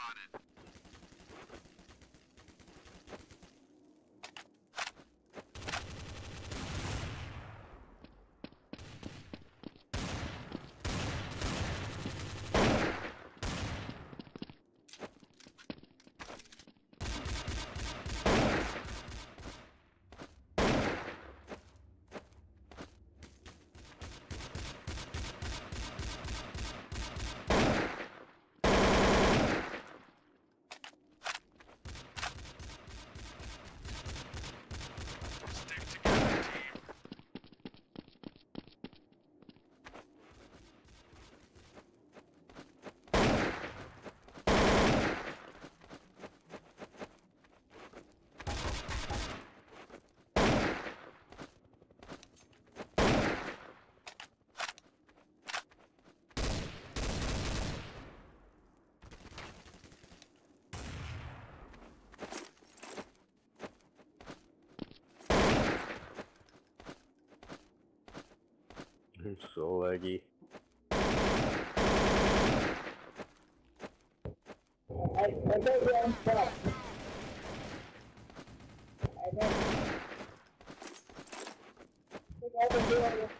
spotted. It's so laggy. I, I don't get on top. I don't. I think I've been doing this.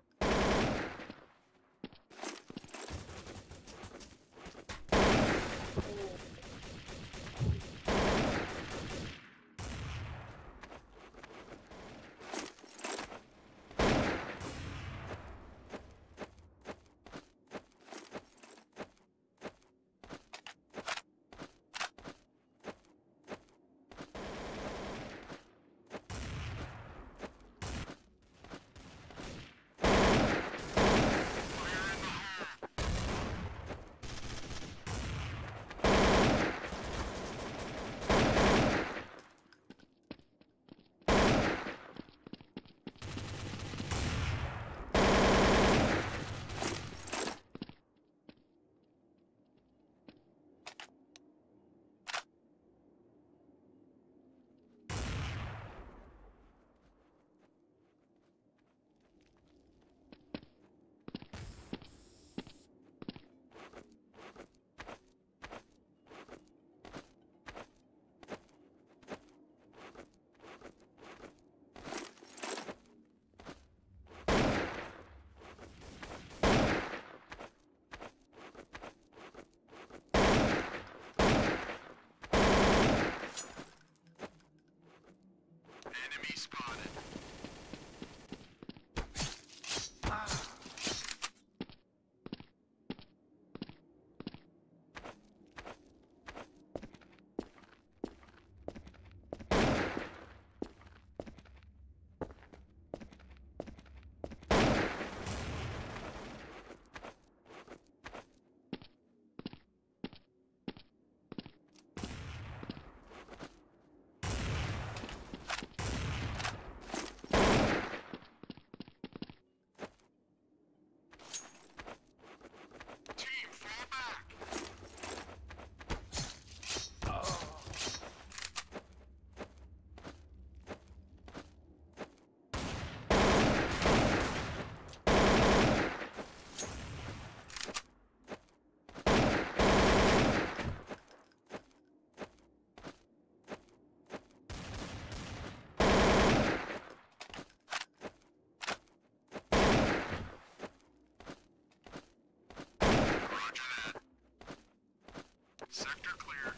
Sector clear.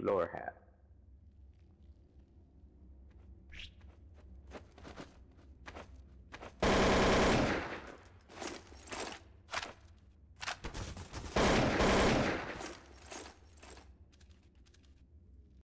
Floor hat.